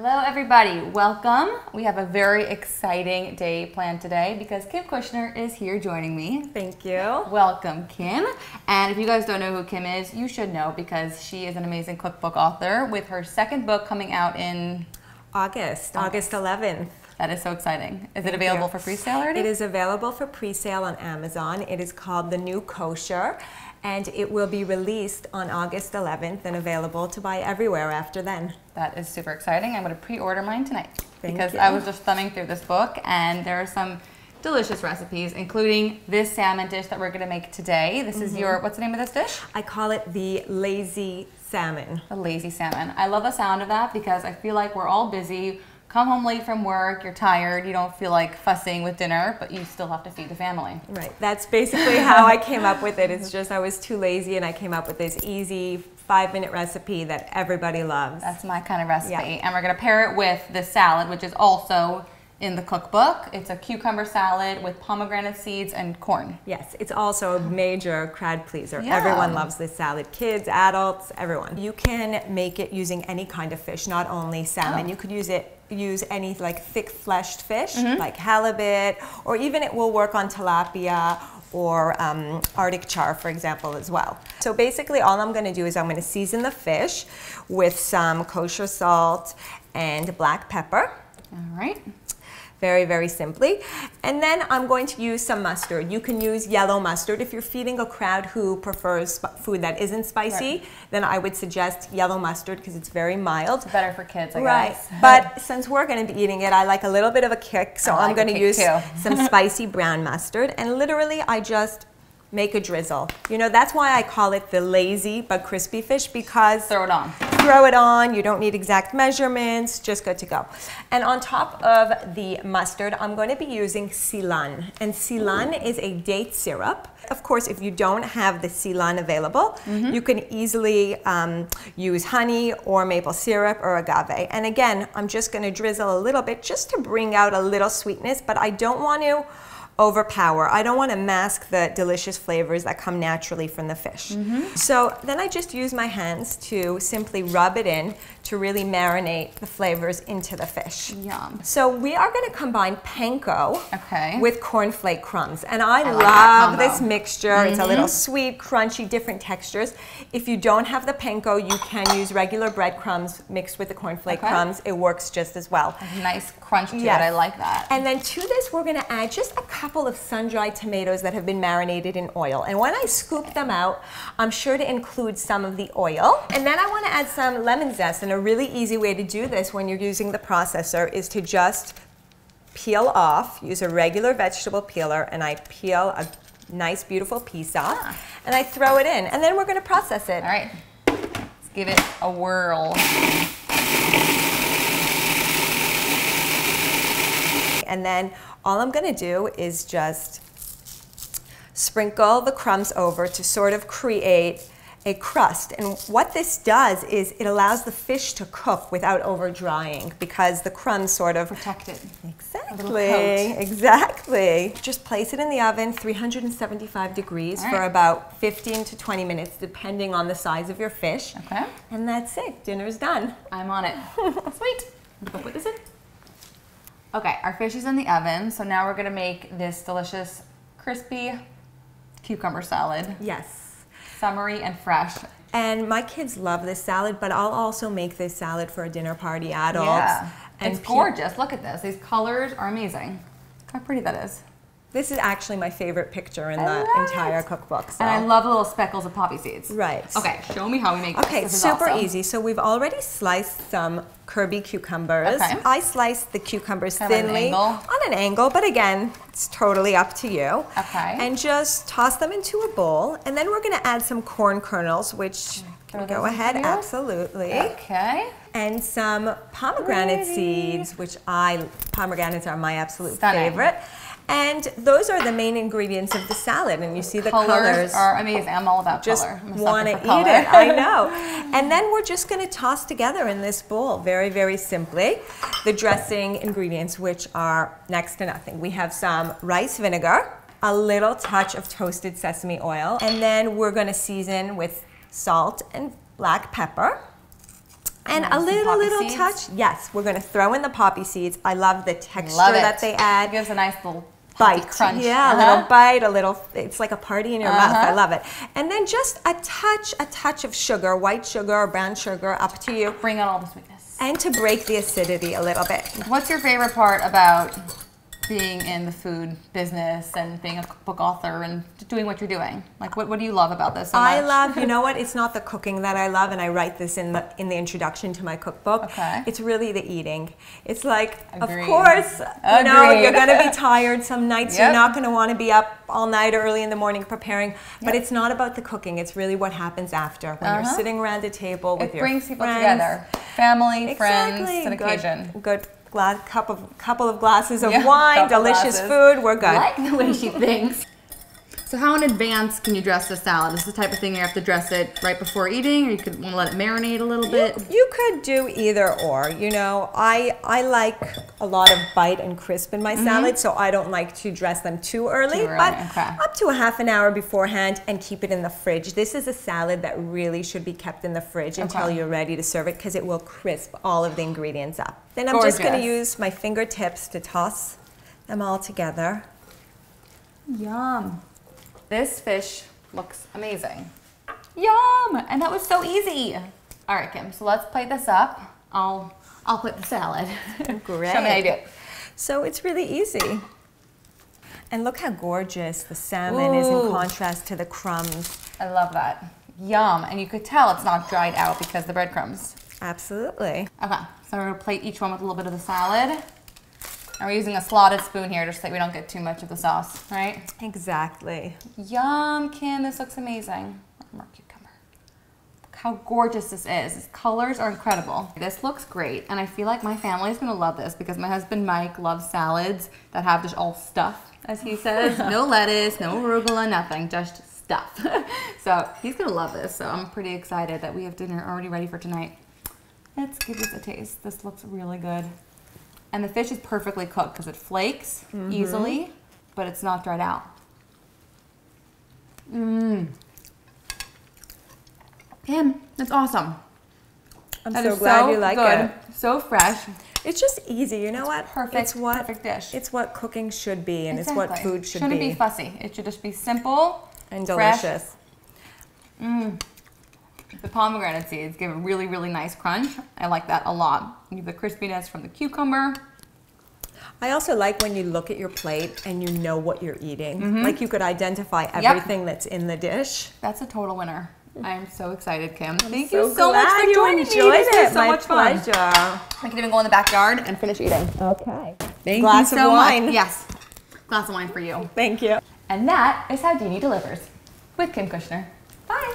Hello, everybody. Welcome. We have a very exciting day planned today because Kim Kushner is here joining me. Thank you. Welcome, Kim. And if you guys don't know who Kim is, you should know because she is an amazing cookbook author with her second book coming out in August, August 11th. That is so exciting. Is it available for pre-sale already? It is available for pre-sale on Amazon. It is called The New Kosher, and it will be released on August 11th and available to buy everywhere after then. That is super exciting. I'm going to pre-order mine tonight Thank because you. I was just thumbing through this book and there are some delicious recipes, including this salmon dish that we're going to make today. This is Mm-hmm. your what's the name of this dish? I call it the lazy salmon. A lazy salmon. I love the sound of that because I feel like we're all busy. Come home late from work, you're tired, you don't feel like fussing with dinner, but you still have to feed the family. Right. That's basically how I came up with it. It's just I was too lazy and I came up with this easy five minute recipe that everybody loves. That's my kind of recipe. Yeah. And we're gonna pair it with the salad, which is also in the cookbook. It's a cucumber salad with pomegranate seeds and corn. Yes, it's also a major crowd pleaser. Yeah. Everyone loves this salad. Kids, adults, everyone. You can make it using any kind of fish, not only salmon. Oh. You could use it use any like thick fleshed fish Mm-hmm. like halibut or even it will work on tilapia or um, arctic char for example as well so basically all i'm going to do is i'm going to season the fish with some kosher salt and black pepper All right. Very, very simply. And then I'm going to use some mustard. You can use yellow mustard. If you're feeding a crowd who prefers sp- food that isn't spicy, Right. then I would suggest yellow mustard because it's very mild. It's Better for kids, I Right. guess. But since we're going to be eating it, I like a little bit of a kick. So I I'm going to use some spicy brown mustard. And literally, I just make a drizzle. You know, that's why I call it the lazy but crispy fish because Throw it on. Throw it on. You don't need exact measurements, just good to go. And on top of the mustard, I'm going to be using silan. And silan is a date syrup. Of course, if you don't have the silan available, you can easily um, use honey or maple syrup or agave. And again, I'm just going to drizzle a little bit just to bring out a little sweetness, but I don't want to overpower. I don't want to mask the delicious flavors that come naturally from the fish. Mm-hmm. So then I just use my hands to simply rub it in to really marinate the flavors into the fish. Yum. So we are going to combine panko Okay. with cornflake crumbs. And I, like that love combo. this mixture. It's a mm-hmm. little sweet, crunchy, different textures. If you don't have the panko, you can use regular breadcrumbs mixed with the cornflake Okay. crumbs. It works just as well. Nice crunch to Yes. it. I like that. And then to this, we're gonna add just a couple of sun-dried tomatoes that have been marinated in oil. And when I scoop them out, I'm sure to include some of the oil. And then I wanna add some lemon zest. And a really easy way to do this when you're using the processor is to just peel off, use a regular vegetable peeler, and I peel a nice, beautiful piece off, Ah. and I throw it in. And then we're gonna process it. All right. Let's give it a whirl. And then all I'm gonna do is just sprinkle the crumbs over to sort of create a crust. And what this does is it allows the fish to cook without over drying because the crumbs sort of Protect it. Exactly. Exactly. Just place it in the oven, 375 degrees All for about 15 to 20 minutes, depending on the size of your fish. Okay. And that's it. Dinner's done. I'm on it. Sweet. Put this in. Okay, our fish is in the oven, so now we're gonna make this delicious, crispy cucumber salad. Yes. Summery and fresh. And my kids love this salad, but I'll also make this salad for a dinner party, adults. Yeah. And it's gorgeous. Look at this. These colors are amazing. Look how pretty that is. This is actually my favorite picture in I the entire it. cookbook. So. And I love the little speckles of poppy seeds. Right. Okay, show me how we make. Okay, This is super awesome. easy. So we've already sliced some Kirby cucumbers. Okay. I sliced the cucumbers Kind at an thinly on an angle, but again, it's totally up to you. Okay. And just toss them into a bowl, and then we're going to add some corn kernels, which Throw go ahead, absolutely. Okay. And some pomegranate Pretty. seeds, which I pomegranates are my absolute Stunning. favorite. And those are the main ingredients of the salad, and you see the colors, colors are amazing. I'm all about just color. Sucker want to eat it. I know. And then we're just going to toss together in this bowl very, very simply the dressing ingredients, which are next to nothing. We have some rice vinegar, a little touch of toasted sesame oil, and then we're going to season with salt and black pepper. And a little, little seeds. touch. Yes, we're gonna throw in the poppy seeds. I love the texture Love that they add. It gives a nice little bite. crunch. Yeah, a Uh-huh. little bite, a little, it's like a party in your mouth. I Uh-huh. love it. And then just a touch, a touch of sugar, white sugar or brown sugar, up to you. Bring out all the sweetness. And to break the acidity a little bit. What's your favorite part about being in the food business and being a cookbook author and doing what you're doing? Like, what, what do you love about this so I love, you know what? It's not the cooking that I love, and I write this in the in the introduction to my cookbook. Okay. It's really the eating. It's like, Agreed. of course, you know, you're gonna be tired some nights. Yep. You're not gonna want to be up all night or early in the morning preparing. But Yep. it's not about the cooking. It's really what happens after when you're Uh-huh. sitting around a table with It your brings people friends. together. Family, Exactly. friends, an good, occasion. Good gla- cup of couple of glasses of Yeah, wine, delicious glasses. food. We're good. I like the way she thinks. So how in advance can you dress the salad? Is the type of thing you have to dress it right before eating, or you could want to let it marinate a little bit? You could do either or. You know, I I like a lot of bite and crisp in my mm-hmm. salad, so I don't like to dress them too early. Too early, but okay. up to a half an hour beforehand and keep it in the fridge. This is a salad that really should be kept in the fridge until you're ready to serve it because it will crisp all of the ingredients up. Then I'm just going to use my fingertips to toss them all together. Yum. This fish looks amazing. Yum! And that was so easy. All right, Kim. So let's plate this up. I'll I'll put the salad. Great. Oh, Show me how you do it. So it's really easy. And look how gorgeous the salmon is in contrast to the crumbs. I love that. Yum. And you could tell it's not dried out because the breadcrumbs. Absolutely. Okay, so we're gonna plate each one with a little bit of the salad. And we're using a slotted spoon here just so that we don't get too much of the sauce, right? Exactly. Yum, Kim, this looks amazing. More cucumber. Look how gorgeous this is. Its colors are incredible. This looks great, and I feel like my family is gonna love this because my husband Mike loves salads that have just all stuff, as he says. no lettuce, no arugula, nothing, just stuff. so he's gonna love this. So I'm pretty excited that we have dinner already ready for tonight. Let's give this a taste. This looks really good. And the fish is perfectly cooked because it flakes mm-hmm. easily, but it's not dried out. Mmm. Kim, that's awesome. I'm That so glad you like good. it. So fresh. It's just easy. You know what? Perfect, It's what perfect dish. it's what cooking should be, and it's what food should be. It Shouldn't be, be fussy. It should just be simple and delicious. Mmm. The pomegranate seeds give a really, really nice crunch. I like that a lot. You have the crispiness from the cucumber. I also like when you look at your plate and you know what you're eating. Mm-hmm. Like you could identify everything that's in the dish. That's a total winner. I am so excited, Kim. Thank so you so much for joining me. enjoyed This it. was so My much fun. I can even go in the backyard and finish eating. Okay. Thank you. Glass you of so wine. much. Yes, glass of wine for you. Thank you. And that is how Dini delivers with Kim Kushner. Bye.